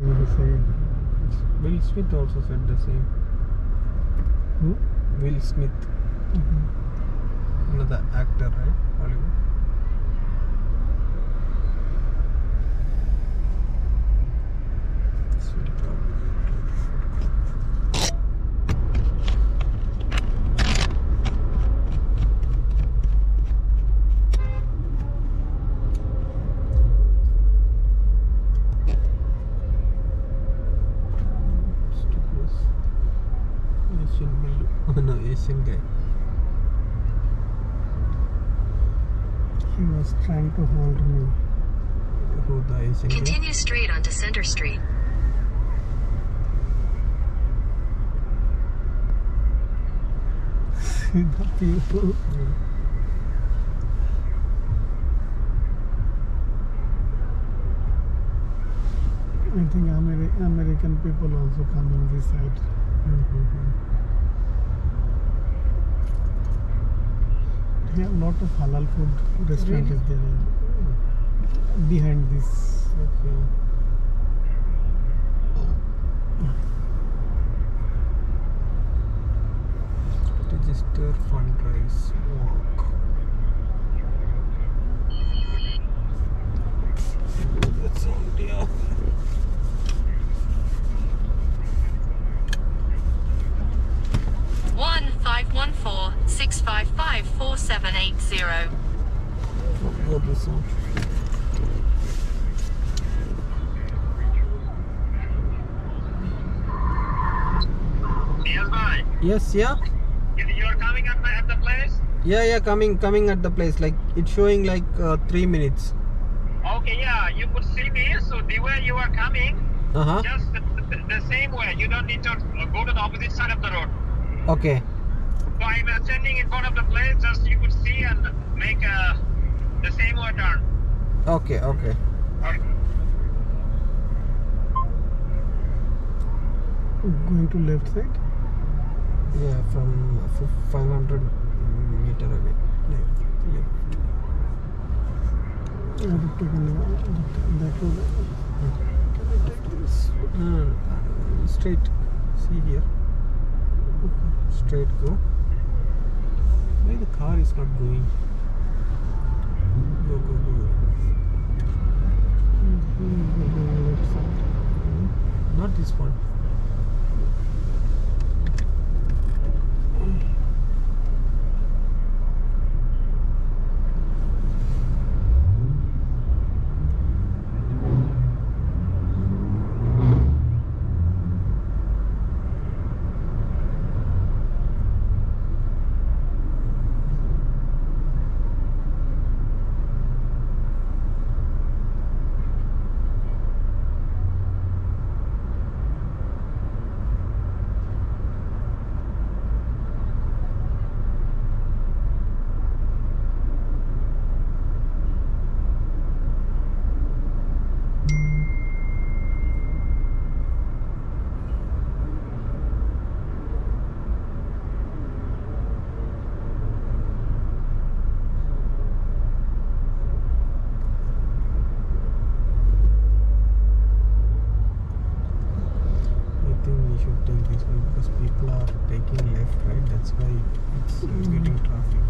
He said, Will Smith also said the same. who? Will Smith, mm-hmm. another actor, right? Hollywood. It's very. Melu. guy. He was trying to hold me. Who the Asian guy? Continue straight onto Center Street. See the people. I think Ameri- American people also come coming this side. Here lot of halal food restaurant Really? is there behind this. Okay. Register fundraise walk. That's India. One five one four six five five four seven eight zero. Go this one. Yes, bye. Yes, yeah. You, you are coming at, my, at the place? Yeah, yeah, coming, coming at the place. Like it's showing like uh, three minutes. Okay, yeah, you could see me. So the way you are coming, Uh huh. just the, the, the same way. You don't need to uh, go to the opposite side of the road. Okay. So I'm uh, standing in front of the place. Just you could see and make uh, the same way turn. Okay. Okay. Okay. Going to left side. Yeah, from 500 meter away. Left, left. I have taken that road. Can I take this? No, no, no, uh, straight. See here. Okay. Straight go. Why the car is not going? Go, go, go. Mhm, side. Not this one. I think we should take this one because people are taking left, right? That's why it's uh, getting traffic.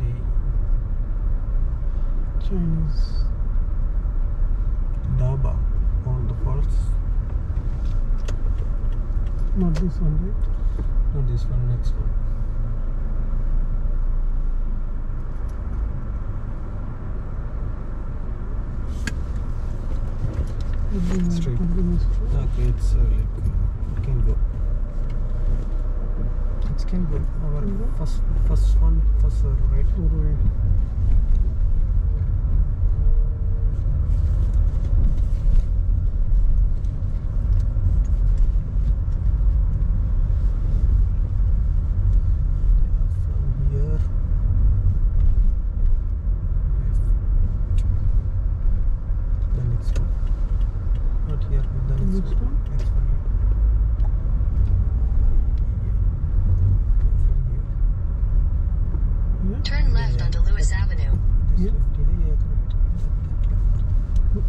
Day. Chinese. Daba on the falls. Not this one, right? Not this one, next one. Straight. Okay, it's uh, like it can go. It can go. Our Can go? first, first one, first uh, right. Forward. From here. Left.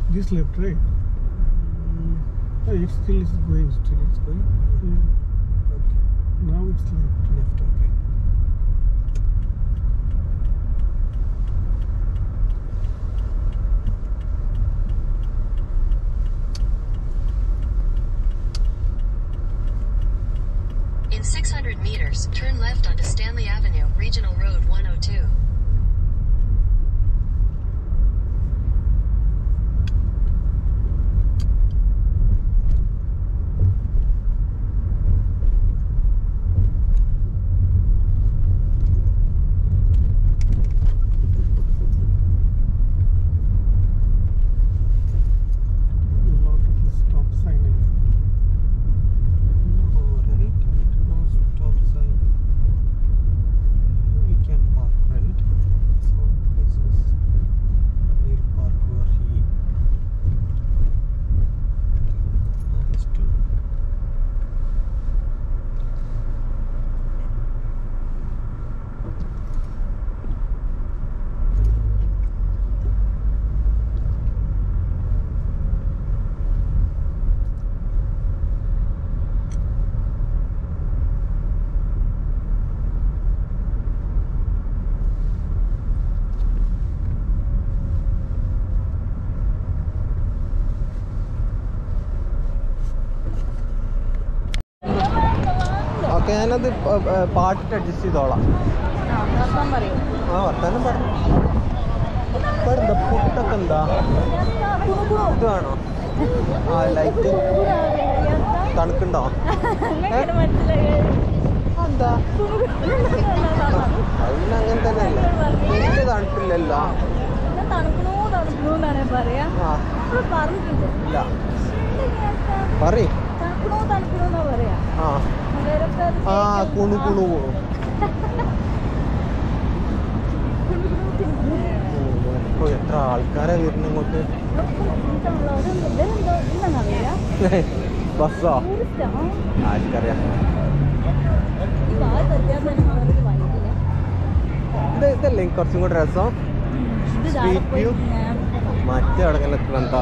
This left, right? Mm. Oh, it still is going. Still it's going? Yeah. Okay. Now it's left. Left, okay. In 600 meters, turn left onto Stanley Avenue, Regional Road 102. ഞാനത് പാട്ടിട്ട് adjust ചെയ്തോളാം. ആ വർത്താനം പറഞ്ഞു ഇപ്പൊ എന്താ പുട്ടൊക്കെ എന്താ? ഇത് വേണോ? ആ ലൈറ്റ് തണുക്കുണ്ടോ? എന്താ അതിന് അങ്ങനെ തന്നെയല്ലേ. വലിയ തണുപ്പില്ലല്ലോ. പറ ആ. ആ കുണു കുണു. കുണു ഇപ്പോൾ എത്ര ആൾക്കാരാ വരുന്നത് ഇങ്ങോട്ട്? ബസ്സോ? ആർക്കറിയാം. ഇതല്ലേ കുറച്ചും കൂടെ രസം. സ്ട്രീറ്റ് വ്യൂ മറ്റേ അവിടെ എന്താ?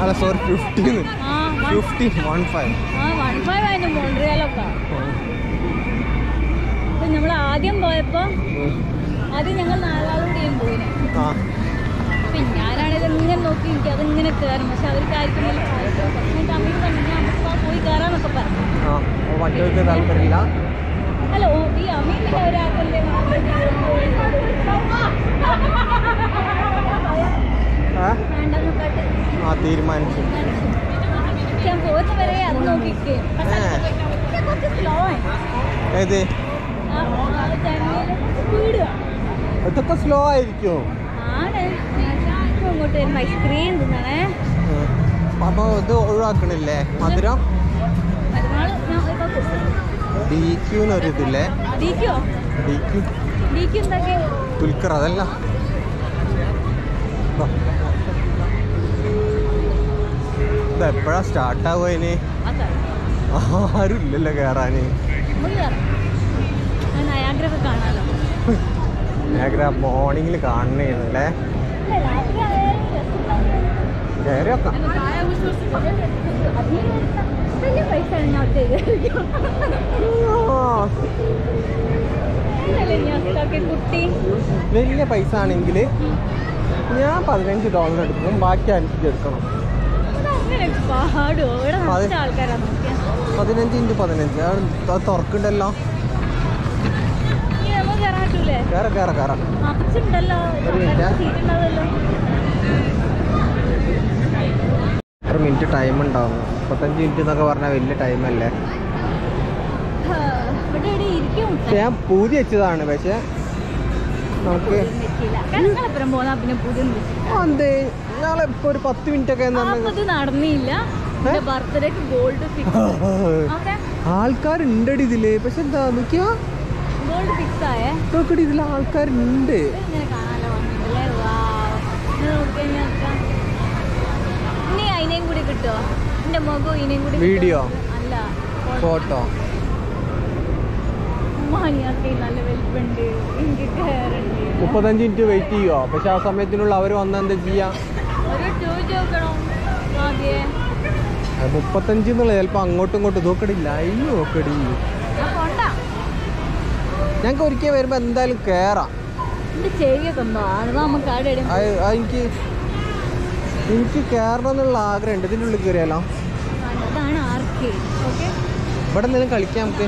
അല്ല sorry fifteen fifteen one five നമ്മൾ ആദ്യം പോയപ്പോ ആദ്യം ഞങ്ങൾ നാലാളുടെയും പോയി പിന്നെ ഞാനാണിത് ഇങ്ങനെ നോക്കി എനിക്ക് അതിങ്ങനെ കയറും പക്ഷെ അവർക്ക് ആയിരിക്കും തമ്മിൽ പറഞ്ഞു നമുക്ക് പോയി കയറാന്നൊക്കെ പറഞ്ഞു. താല്പര്യമില്ല? അല്ല ഈ അമ്മയില്ല ഒരാൾക്കല്ലേ Huh? ആ തീരുമാനിച്ചു. ഞാൻ പോകുന്ന വരെ അത് നോക്കിക്കേ. കുറച്ച് സ്ലോ ആണ്. ഏത്? ഇതൊക്കെ സ്ലോ ആയിരിക്കും. അപ്പൊ ഇത് ഒഴിവാക്കണില്ലേ? മധുരം? ഡി ക്യൂന്നൊരു ഇതില്ലേ? ദുൽഖർ അതല്ല. ഇത് എപ്പോഴാ സ്റ്റാർട്ടാവുക ഇനി ആരുമില്ലല്ലോ കേറാന്. മോർണിംഗിൽ കാണണേന്നല്ലേ വലിയ പൈസ ആണെങ്കിൽ ഞാൻ പതിനഞ്ച് ഡോളർ എടുക്കും. ബാക്കി അഞ്ച് എടുക്കണം. പതിനഞ്ച് ഇന്റു പതിനഞ്ച്. അത് തുറക്കുണ്ടല്ലോ കയറാം കയറാം കയറാം ഒരു മിനിറ്റ്. ടൈം ഉണ്ടാവും. മുപ്പത്തഞ്ച് മിനിറ്റ് എന്നൊക്കെ പറഞ്ഞാൽ വലിയ ടൈമല്ലേ ഞാൻ പൂതി വെച്ചതാണ് പക്ഷെ നമുക്ക് എന്തേ? നാളെ ഒരു പത്ത് മിനിറ്റ് ഒക്കെ നടന്നില്ല. ആൾക്കാരുണ്ടടി ഇതിൽ. പക്ഷെ എന്താ നോക്കിയാ? നോക്കടി ഇതിൽ ആൾക്കാരുണ്ട്. വീഡിയോ ഫോട്ടോ മുപ്പത്തഞ്ച് മിനിറ്റ് വെയിറ്റ് ചെയ്യുവോ? പക്ഷെ ആ സമയത്തിനുള്ള അവർ വന്ന എന്താ ചെയ്യാ? മുപ്പത്തഞ്ച് എന്നുള്ള ചിലപ്പോൾ അങ്ങോട്ടും ഇങ്ങോട്ടും നോക്കടി. ഞങ്ങക്ക് ഒരിക്കൽ വരുമ്പോ എന്തായാലും കേറാം. എനിക്ക് എനിക്ക് കയറണം എന്നുള്ള ആഗ്രഹമുണ്ട്. ഇതിന്റെ ഉള്ളിൽ കയറിയാലോ ഇവിടെ എന്തെങ്കിലും കളിക്കാം നമുക്ക്.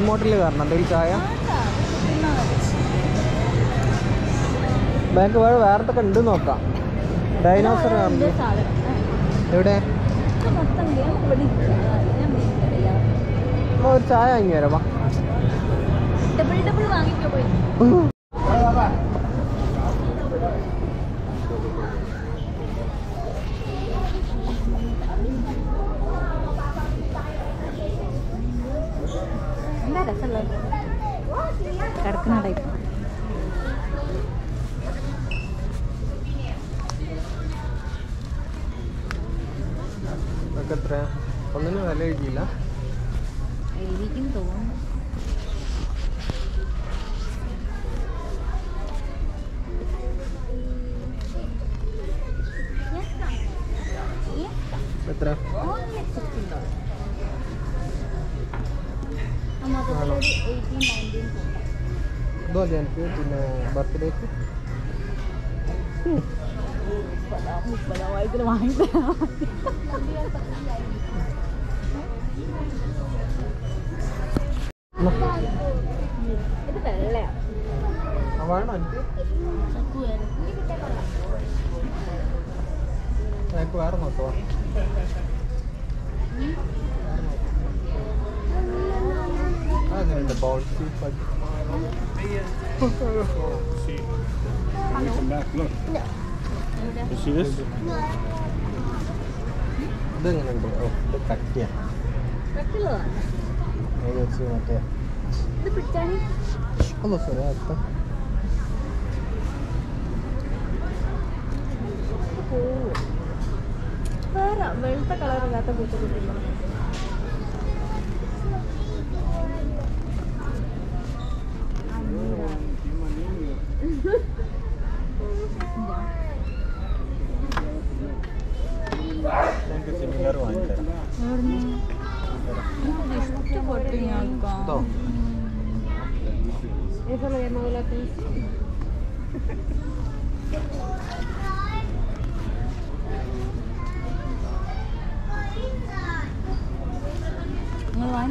ഇങ്ങോട്ടിൽ കാരണം എന്തെങ്കിലും ചായ? ബാങ്ക് വേറെ വേറത്തൊക്കെ ഉണ്ട് നോക്കാം. ഡൈനോസർ എവിടെ? ഒരു ചായ വാങ്ങി വരാം ಅವಾಣ ಅಂತ నాకు వేరే మొత్తం അതെന്താ ബൗൾ സീറ്റ് പറ്റി Can we come back? Look. You see this? ഇതെങ്ങനെയുണ്ട് ഓ ഇത് കട്ടിയാ ഏകദേശം മറ്റേ അല്ല സാറേ അർത്ഥം പോവും. വേറെ വെളുത്ത കളറില്ലാത്ത പൂച്ചക്കുട്ടില്ല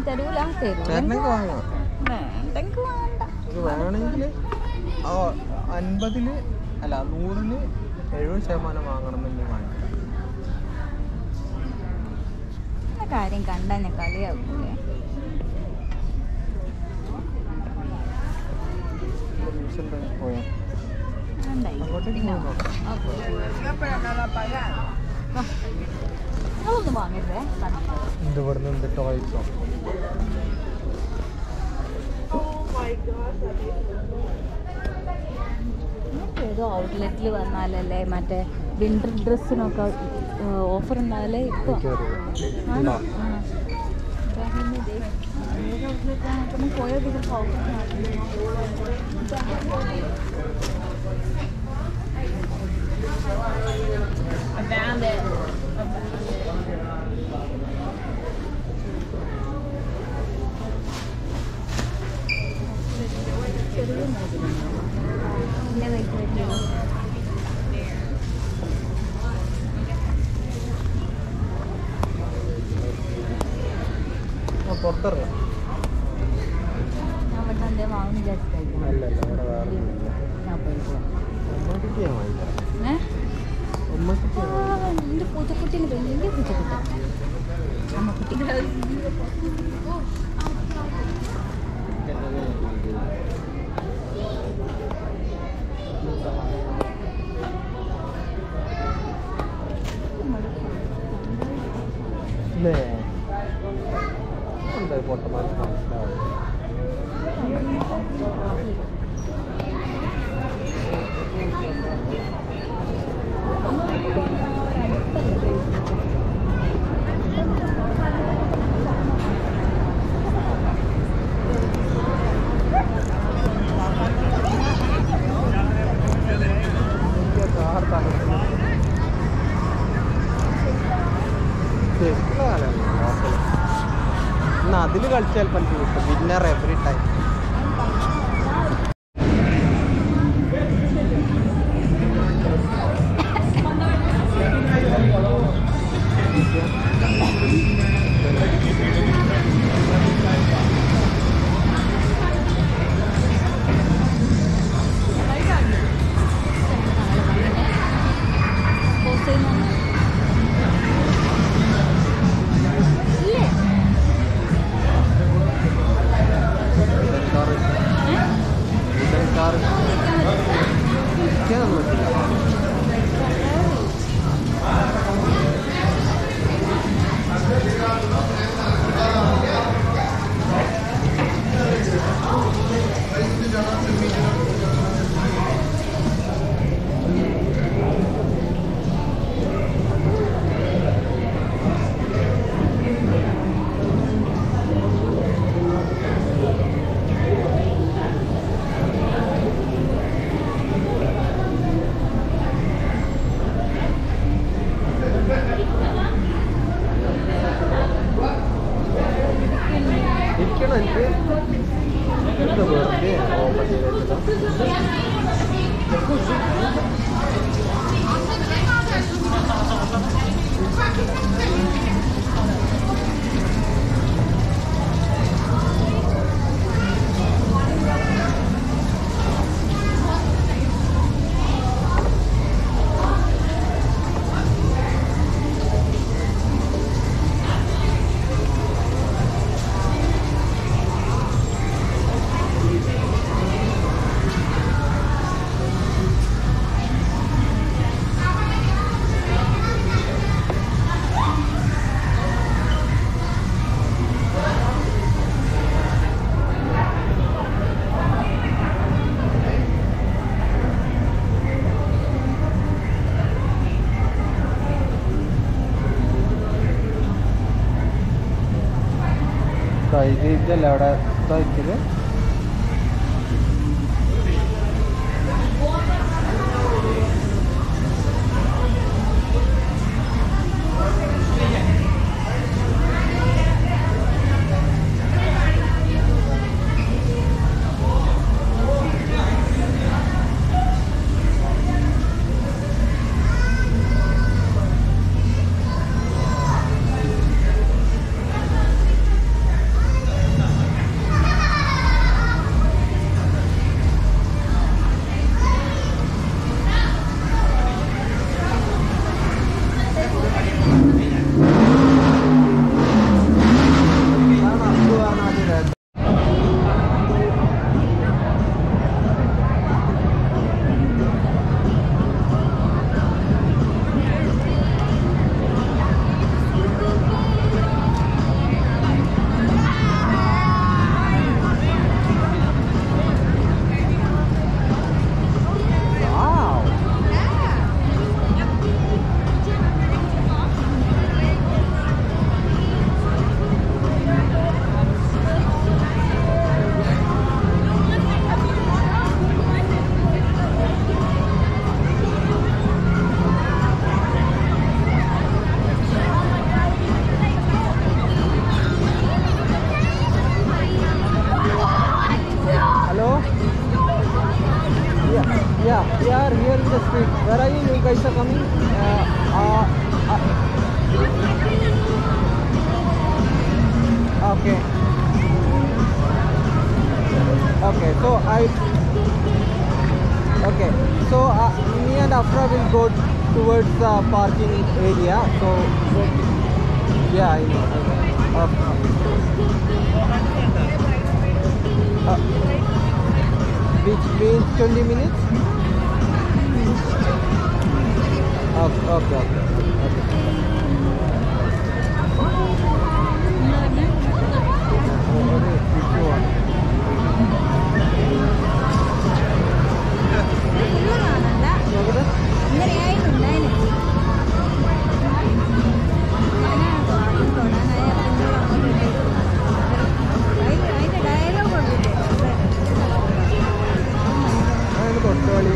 തരൂല ചേട്ടനൊക്കെ വാങ്ങും വേണമെങ്കിൽ അൻപതിൽ അല്ല നൂറിൽ എഴുപത് ശതമാനം വാങ്ങണമെന്ന് വാങ്ങിക്കും കാര്യം കണ്ടെന്നെ കളിയാക്കൂലേ പോയാ ഏതോ ഔട്ട്ലെറ്റിൽ വന്നാലല്ലേ മറ്റേ വിന്റർ ഡ്രസ്സിനൊക്കെ ഓഫർ ഉണ്ടാവല്ലേ ഇപ്പോൾ ആണോ? പോയോ ചെറിയ മോതിരുണ്ടാവും എന്റെ കൈക്ക് പറ്റിയ പുറത്തിറങ്ങാം. सेल्फ सेल ഇതല്ലേ അവിടെ? Okay. Okay, so I. Okay, so uh, me and Afra will go towards the parking area. So, yeah, I know. Uh, which means 20 minutes? Okay, okay, okay. okay. ഒരു issue ആണ്. നോക്കട്ടെ. അതാണ് തൊട്ടുകളി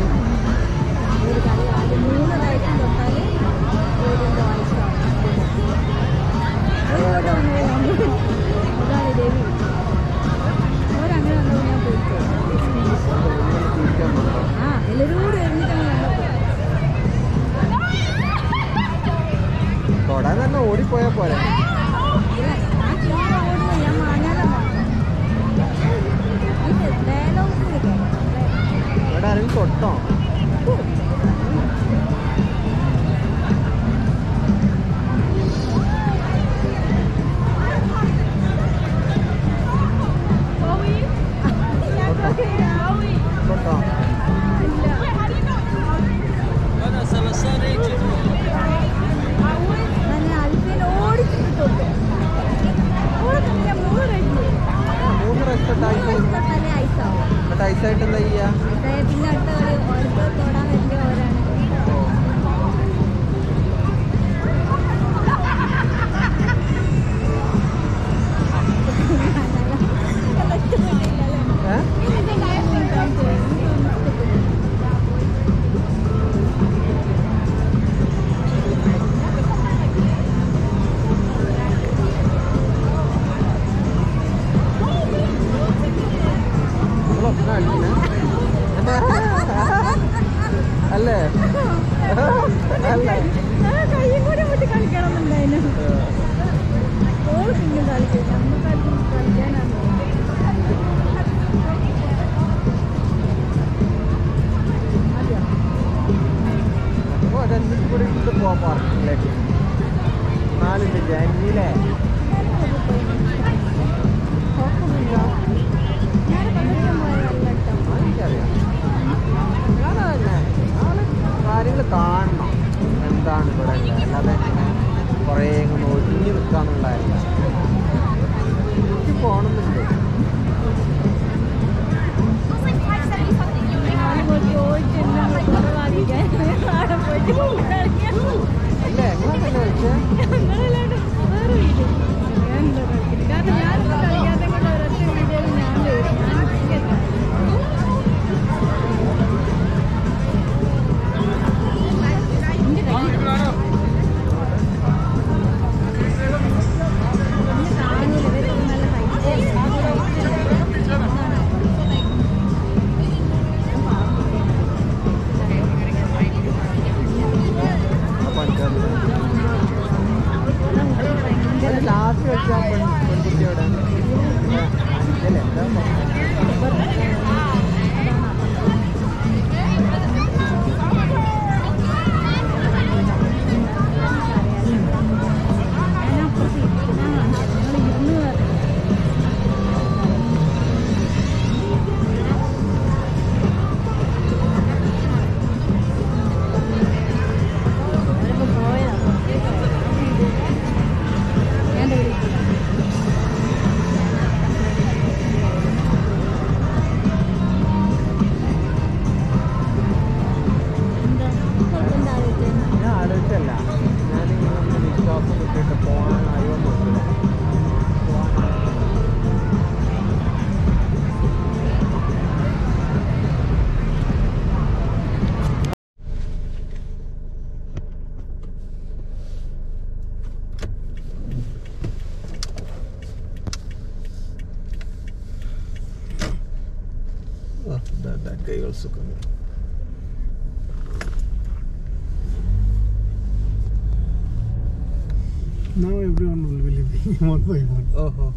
41, 41. Oh, uh-huh. oh.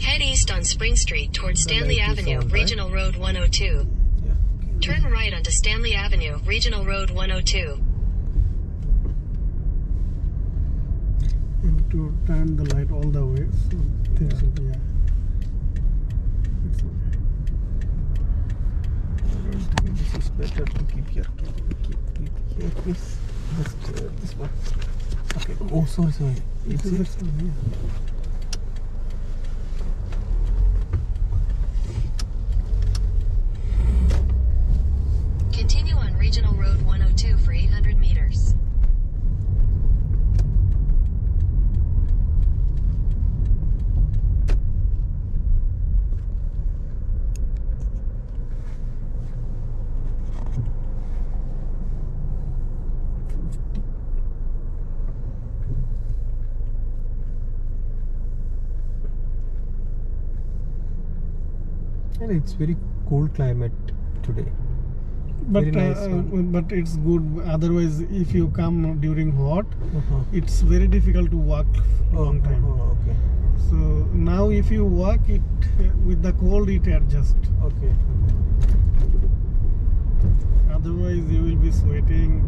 Head east on Spring Street towards Stanley Avenue, phone, Regional right? Road 102. Yeah. Turn right onto Stanley Avenue, Regional Road 102. You have to turn the light all the way, so things yeah. will be. Yeah. This is better to keep here. Keep it here, please. Let's do this one. お、それそれ。それ。Very cool climate today. But nice uh, but it's good. Otherwise, if you come during hot, Uh-huh. it's very difficult to walk long time. Oh, okay. So now, if you walk it uh, with the cold, it adjust Okay. Otherwise, you will be sweating.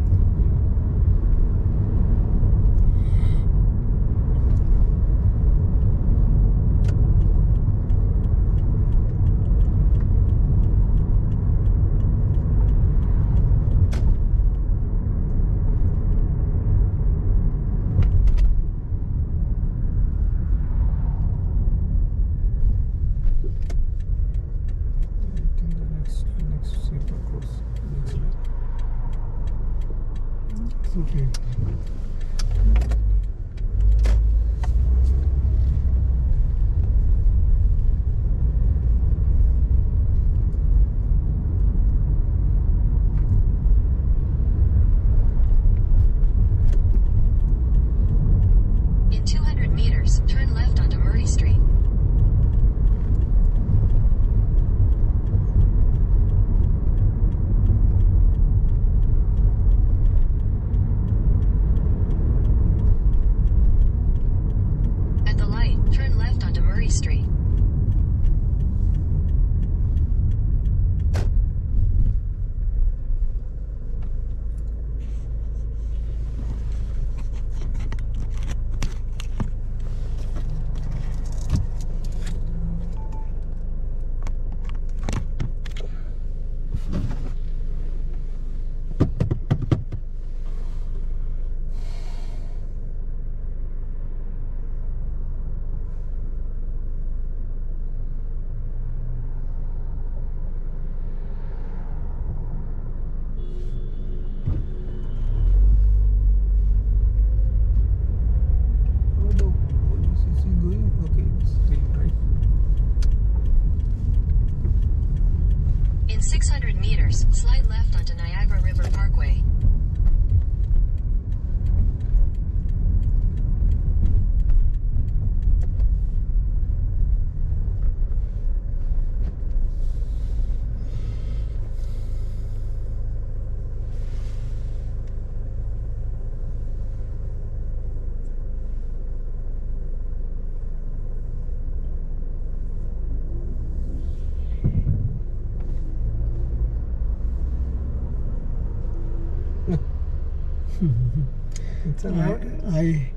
It's a I. I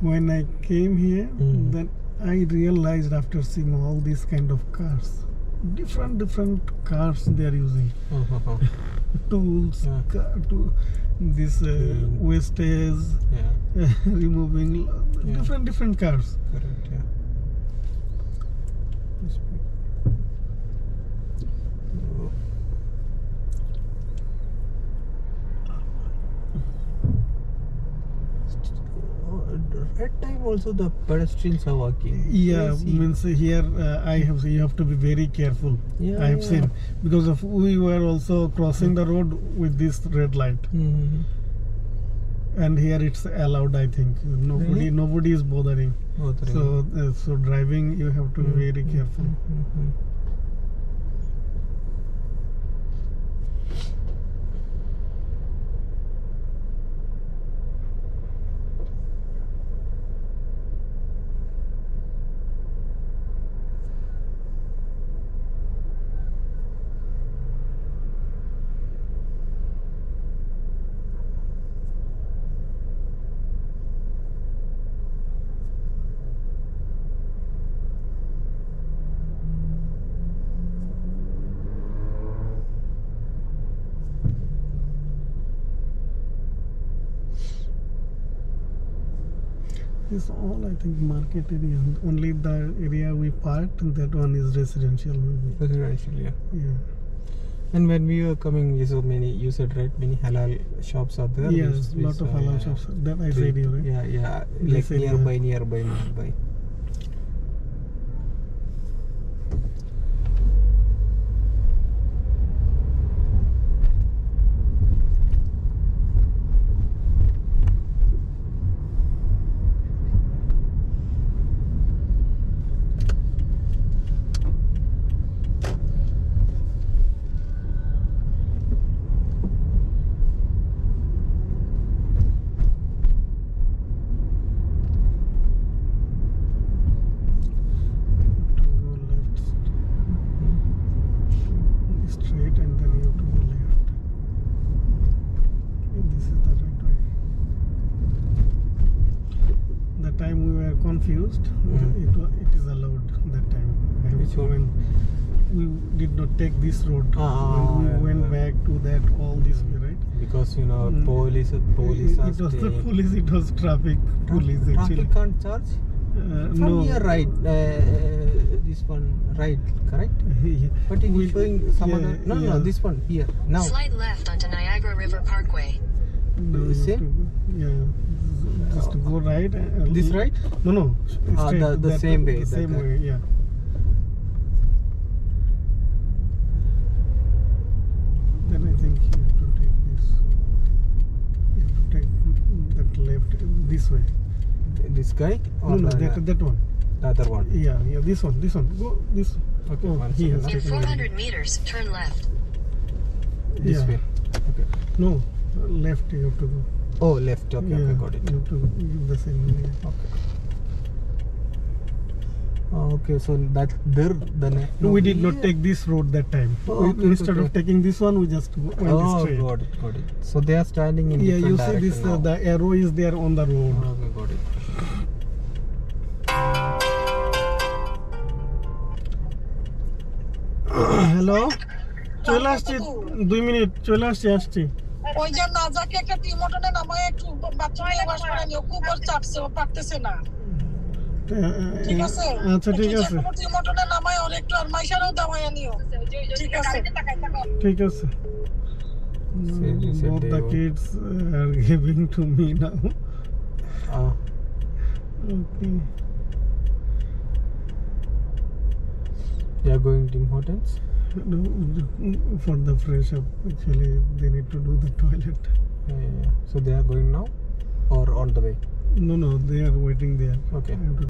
when I came here, Mm. then I realized after seeing all these kind of cars, different different cars they are using, Oh, oh, oh. tools, Yeah. ca- to this uh, Mm. wastage, Yeah, removing Yeah. different different cars. correct. Yeah. This bit. Oh. Oh, At that time also the pedestrians are walking. Yeah, means here uh, I have you have to be very careful. Yeah, I have yeah. seen because of we were also crossing the road with this red light, Mhm. and here it's allowed. I think nobody Really? nobody is bothering. The So uh, so driving you have to be very Mhm, careful. mhm, mhm. This all I think market area. Only the area we parked that one is residential. Maybe. Residential, yeah. Yeah. And when we were coming, you saw many. You said right, many halal shops are there. Yes, lot of halal yeah. shops. That I said you right. Yeah, yeah. Like area. nearby, nearby, nearby. Confused. Mhm. It, it is allowed that time. I Which one? when we did not take this road. Ah, when we yeah, went yeah. back to that all this way, right? Because you know Mm. police police it, are it was staying. not police. It was traffic police actually. Traffic can't charge. Uh, From no. here, right? Uh, this one, right? Correct. Yeah. But it We- is showing some yeah, other. No, no, this one here now. Slide left onto Niagara River Parkway. No, The you have same? to- yeah. Just to go right. uh, This right? No, no. Ah, straight the- the that- same way, The that same guy. way, yeah. Then I think you have to take this. You have to take that left this way. This guy or No, no, the, that, that one. the other one? Yeah, yeah, this one, this one. Go this. Okay, Oh, one he has In 400 meters, turn left. This yeah. way. Okay. No, left you have to go. Oh, left. Okay, yeah, okay, got it. You have to give the same way. Okay. Oh, Okay, so that there the ne- No, we did not here- take this road that time. Oh, We- okay, Instead okay. of taking this one, we just went Oh, straight. got it, got it. So they are standing in Yeah, you different see this, direction uh, now. the arrow is there on the road. Okay, got it. Hello চলে আসছি দুই minute চলে আসছি আসছি ওই যে নাজাকে একটা টিমোটনে নামায় একটু বাচ্চা নিয়ে বাস করে নিও খুব ওর চাপছে ও পারতেছে না। ঠিক আছে? আচ্ছা ঠিক আছে। টিমোটনে নামায় ওর একটু আর মাইশারও দামায় নিও ঠিক আছে? ঠিক আছে। Both the kids are giving to me now. Uh, Okay. they are going Tim Hortons. No, for the fresh up, actually, they need to do the toilet. Yeah, yeah, yeah. So they are going now, or on the way. No, no, they are waiting there. Okay. To